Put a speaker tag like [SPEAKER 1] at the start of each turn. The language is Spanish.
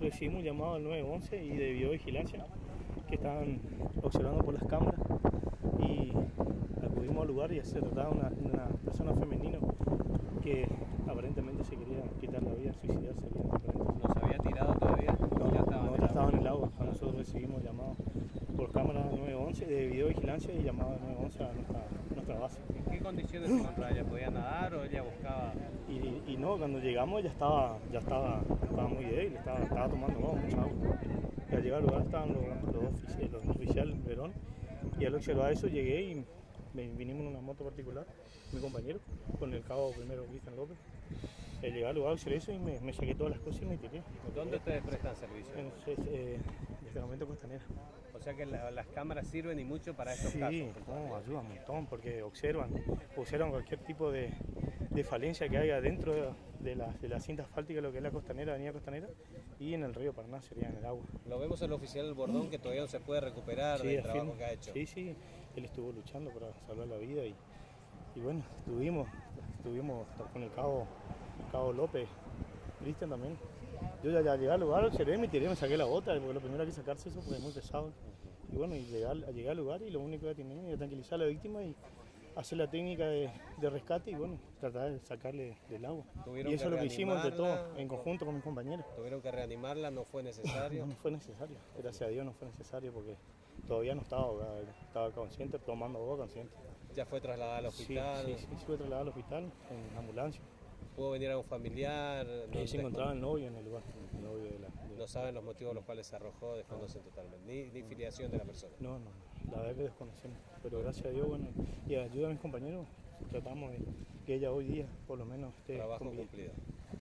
[SPEAKER 1] recibimos un llamado al 911 y de videovigilancia que estaban observando por las cámaras y acudimos al lugar y se trataba de una, una persona femenina que aparentemente se quería quitar la vida, suicidarse.
[SPEAKER 2] ¿No se había tirado todavía?
[SPEAKER 1] No, ya estaba, no, ya estaba en el agua. Nosotros recibimos llamado por cámara 911 de videovigilancia y llamado 911 a nuestra, nuestra base.
[SPEAKER 2] ¿En qué condiciones se encontraba ella? ¿Podía nadar o ella buscaba...?
[SPEAKER 1] Y, no, cuando llegamos ya estaba, ya estaba, estaba muy débil, estaba, estaba tomando agua, mucha agua. Y al llegar al lugar estaban los, los, oficiales, los oficiales Verón y al observar eso llegué y vinimos en una moto particular, mi compañero, con el cabo primero Cristian López. Al llegar al lugar observé eso y me, me, saqué todas las cosas y me tiré.
[SPEAKER 2] ¿Dónde ustedes prestan servicio?
[SPEAKER 1] En eh, momento costanera.
[SPEAKER 2] O sea que la, las cámaras sirven y mucho para estos
[SPEAKER 1] sí,
[SPEAKER 2] casos.
[SPEAKER 1] Sí, no, ayudan un montón porque observan, observan cualquier tipo de, de falencia que haya dentro de, de, la, de la cinta asfáltica, lo que es la costanera, avenida costanera, y en el río Paraná sería en el agua.
[SPEAKER 2] Lo vemos el oficial del Bordón que todavía no se puede recuperar
[SPEAKER 1] sí,
[SPEAKER 2] del trabajo que ha hecho.
[SPEAKER 1] Sí, sí, él estuvo luchando para salvar la vida y, y bueno, estuvimos, estuvimos con el cabo, el cabo López, Cristian también. Yo ya, ya llegué al lugar, observé, me tiré, me saqué la bota, porque lo primero hay que sacarse eso porque es muy pesado. Y bueno, y llegué, llegué al lugar y lo único que tenía era tranquilizar a la víctima y hacer la técnica de, de, rescate y bueno, tratar de sacarle del agua. Y eso es lo que hicimos entre todos, en conjunto con mis compañeros.
[SPEAKER 2] ¿Tuvieron que reanimarla? ¿No fue necesario?
[SPEAKER 1] no, no fue necesario, gracias a Dios no fue necesario porque todavía no estaba estaba consciente, tomando agua consciente.
[SPEAKER 2] ¿Ya fue trasladada al hospital?
[SPEAKER 1] Sí, sí, sí, fue trasladada al hospital en ambulancia.
[SPEAKER 2] ¿Pudo venir a un familiar?
[SPEAKER 1] Eh, se encontraba el novio en el lugar. El novio de la.
[SPEAKER 2] No saben los motivos por los cuales se arrojó, desconocen no. totalmente, ni, ni, filiación de la persona.
[SPEAKER 1] No, no, la verdad que desconocemos. Pero gracias a Dios, bueno, y ayuda a mis compañeros, tratamos de que ella hoy día por lo menos esté
[SPEAKER 2] Trabajo cumplido.